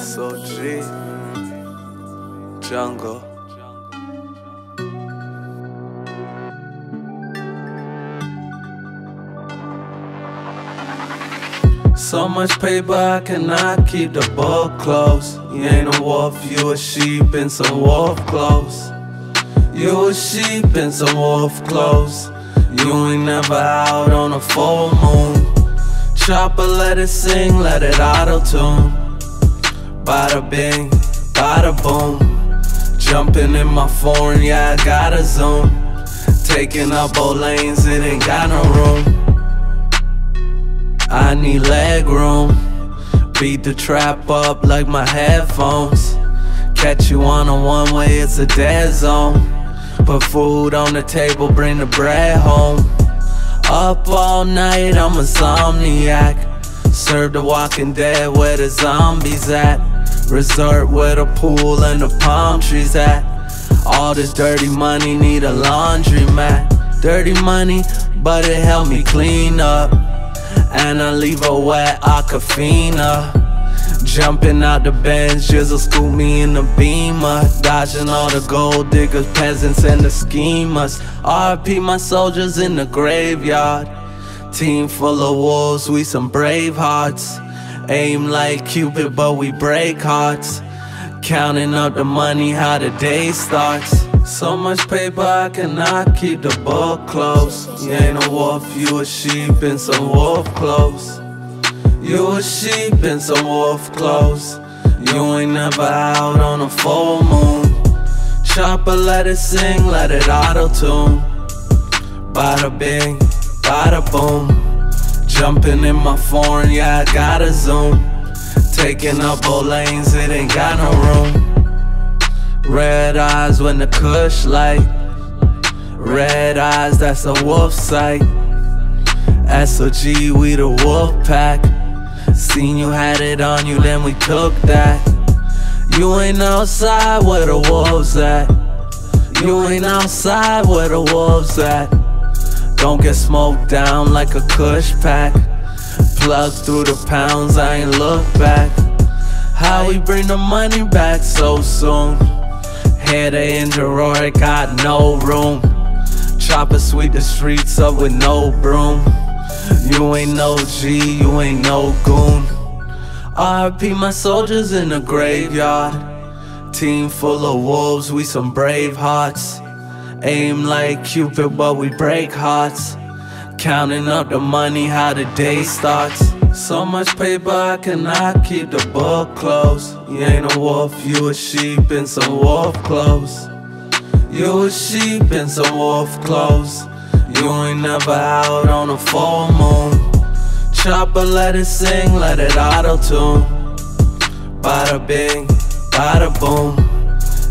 SOG Jungle. So much paper, I cannot keep the book close. You ain't a wolf, you a sheep in some wolf clothes. You a sheep in some wolf clothes. You ain't never out on a full moon. Chopper, let it sing, let it auto tune. Bada bing, bada boom. Jumping in my foreign, yeah, I gotta zoom. Taking up both lanes, it ain't got no room. I need leg room. Beat the trap up like my headphones. Catch you on a one way, it's a dead zone. Put food on the table, bring the bread home. Up all night, I'm a insomniac. Serve the walking dead where the zombies at. Resort where the pool and the palm trees at. All this dirty money need a laundry mat. Dirty money, but it help me clean up. And I leave a wet Aquafina. Jumping out the bench, jizzle scoop me in the beamer. Dodging all the gold diggers, peasants, and the schemers. RP my soldiers in the graveyard. Team full of wolves, we some brave hearts. Aim like Cupid, but we break hearts. Counting up the money, how the day starts. So much paper, I cannot keep the book close. You ain't a wolf, you a sheep in some wolf clothes. You a sheep in some wolf clothes. You ain't never out on a full moon. Chopper, let it sing, let it auto tune. Bada bing, bada boom. Jumping in my foreign, yeah, I gotta zoom. Taking up both lanes, it ain't got no room. Red eyes when the kush light. Red eyes, that's a wolf sight. SOG, we the wolf pack. Seen you had it on you, then we took that. You ain't outside where the wolves at. You ain't outside where the wolves at. Don't get smoked down like a kush pack. Plug through the pounds, I ain't look back. How we bring the money back so soon? Head of injury, got no room. Chopper sweep the streets up with no broom. You ain't no G, you ain't no goon. RP my soldiers in the graveyard. Team full of wolves, we some brave hearts. Aim like Cupid, but we break hearts. Counting up the money, how the day starts. So much paper, I cannot keep the book closed. You ain't a wolf, you a sheep in some wolf clothes. You a sheep in some wolf clothes. You ain't never out on a full moon. Chopper, let it sing, let it auto tune. Bada bing, bada boom.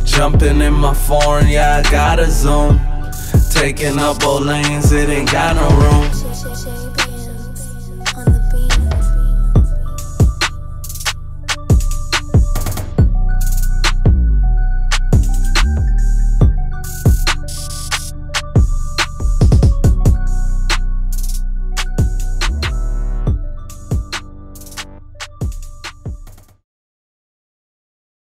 Jumping in my foreign, yeah, I gotta zoom. Taking up both lanes, it ain't got no room.